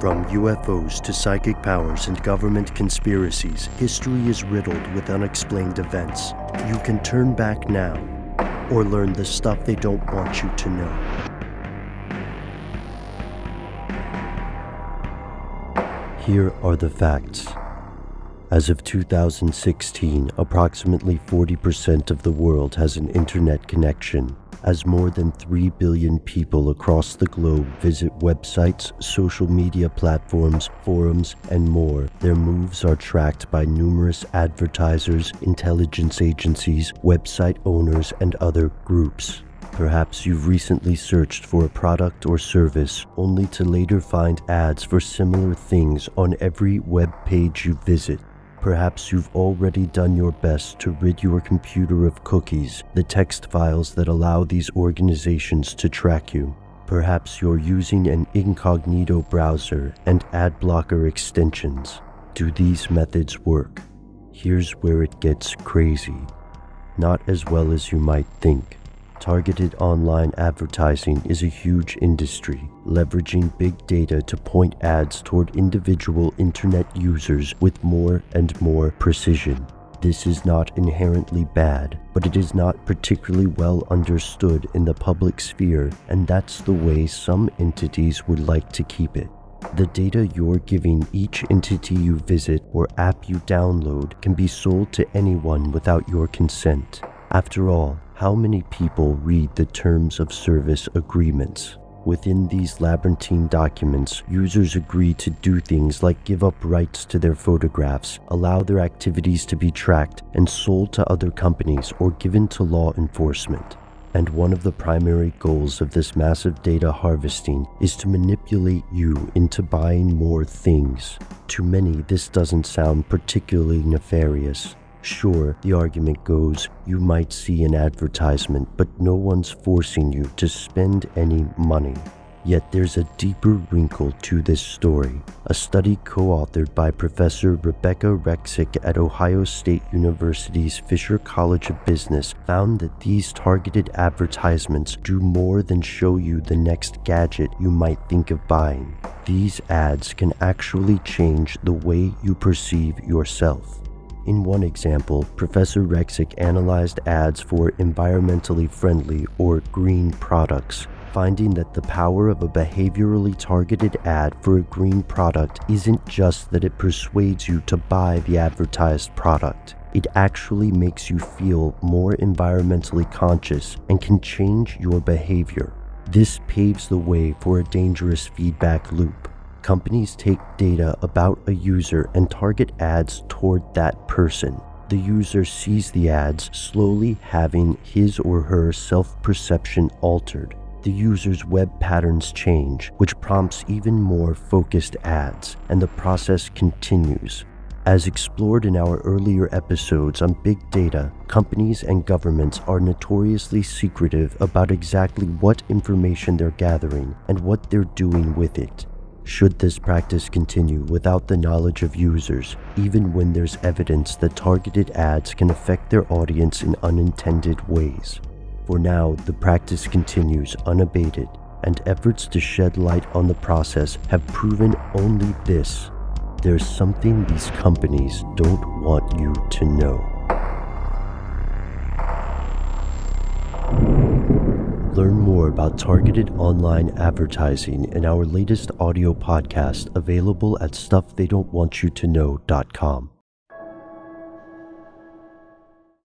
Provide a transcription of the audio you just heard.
From UFOs to psychic powers and government conspiracies, history is riddled with unexplained events. You can turn back now or learn the stuff they don't want you to know. Here are the facts. As of 2016, approximately 40% of the world has an internet connection. As more than 3 billion people across the globe visit websites, social media platforms, forums, and more, their moves are tracked by numerous advertisers, intelligence agencies, website owners, and other groups. Perhaps you've recently searched for a product or service only to later find ads for similar things on every web page you visit. Perhaps you've already done your best to rid your computer of cookies, the text files that allow these organizations to track you. Perhaps you're using an incognito browser and ad blocker extensions. Do these methods work? Here's where it gets crazy. Not as well as you might think. Targeted online advertising is a huge industry, leveraging big data to point ads toward individual internet users with more and more precision. This is not inherently bad, but it is not particularly well understood in the public sphere, and that's the way some entities would like to keep it. The data you're giving each entity you visit or app you download can be sold to anyone without your consent. After all, how many people read the terms of service agreements? Within these labyrinthine documents, users agree to do things like give up rights to their photographs, allow their activities to be tracked and sold to other companies or given to law enforcement. And one of the primary goals of this massive data harvesting is to manipulate you into buying more things. To many, this doesn't sound particularly nefarious. Sure, the argument goes, you might see an advertisement, but no one's forcing you to spend any money. Yet there's a deeper wrinkle to this story. A study co authored by Professor Rebecca Reczek at Ohio State University's Fisher College of Business found that these targeted advertisements do more than show you the next gadget you might think of buying. These ads can actually change the way you perceive yourself. In one example, Professor Reczek analyzed ads for environmentally friendly or green products, finding that the power of a behaviorally targeted ad for a green product isn't just that it persuades you to buy the advertised product. It actually makes you feel more environmentally conscious and can change your behavior. This paves the way for a dangerous feedback loop companies take data about a user and target ads toward that person. The user sees the ads, slowly having his or her self perception altered. The user's web patterns change, which prompts even more focused ads, and the process continues. As explored in our earlier episodes on big data, companies and governments are notoriously secretive about exactly what information they're gathering and what they're doing with it. Should this practice continue without the knowledge of users, even when there's evidence that targeted ads can affect their audience in unintended ways? For now, the practice continues unabated, and efforts to shed light on the process have proven only this there's something these companies don't want you to know. Learn more about targeted online advertising in our latest audio podcast available at stufftheydon'twantyoutoKnow.com.